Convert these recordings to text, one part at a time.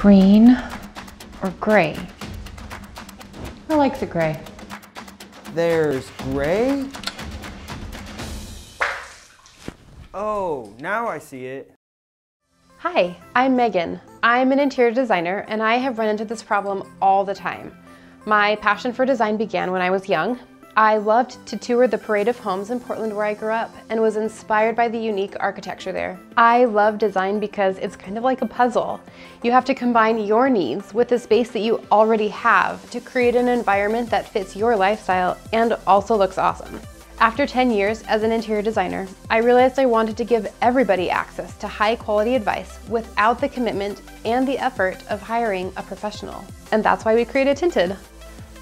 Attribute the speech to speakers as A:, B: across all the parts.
A: Green or gray? I like the gray.
B: There's gray? Oh, now I see it.
C: Hi, I'm Megan. I'm an interior designer and I have run into this problem all the time. My passion for design began when I was young. I loved to tour the parade of homes in Portland where I grew up and was inspired by the unique architecture there. I love design because it's kind of like a puzzle. You have to combine your needs with the space that you already have to create an environment that fits your lifestyle and also looks awesome. After 10 years as an interior designer, I realized I wanted to give everybody access to high quality advice without the commitment and the effort of hiring a professional. And that's why we created Tinted.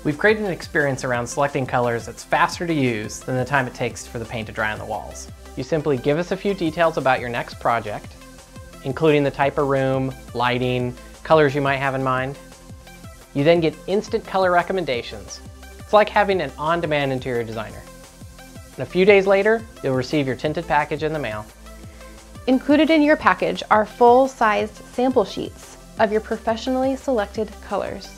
D: We've created an experience around selecting colors that's faster to use than the time it takes for the paint to dry on the walls. You simply give us a few details about your next project, including the type of room, lighting, colors you might have in mind. You then get instant color recommendations. It's like having an on-demand interior designer. And a few days later, you'll receive your tinted package in the mail.
C: Included in your package are full-sized sample sheets of your professionally selected colors.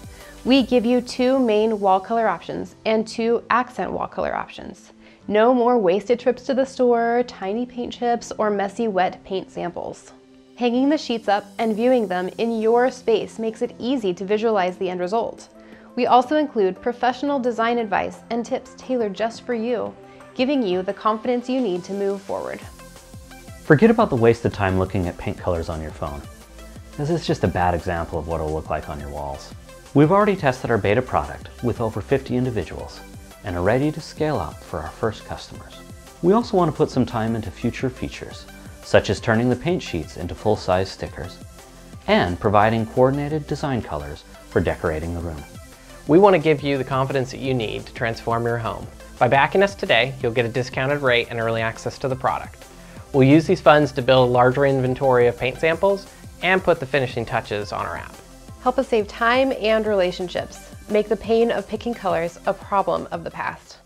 C: We give you two main wall color options and two accent wall color options. No more wasted trips to the store, tiny paint chips, or messy wet paint samples. Hanging the sheets up and viewing them in your space makes it easy to visualize the end result. We also include professional design advice and tips tailored just for you, giving you the confidence you need to move forward.
E: Forget about the wasted time looking at paint colors on your phone. This is just a bad example of what it'll look like on your walls. We've already tested our beta product with over 50 individuals and are ready to scale up for our first customers. We also want to put some time into future features, such as turning the paint sheets into full-size stickers and providing coordinated design colors for decorating the room.
D: We want to give you the confidence that you need to transform your home. By backing us today, you'll get a discounted rate and early access to the product. We'll use these funds to build a larger inventory of paint samples and put the finishing touches on our app.
C: Help us save time and relationships. Make the pain of picking colors a problem of the past.